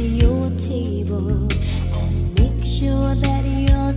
your table and make sure that you're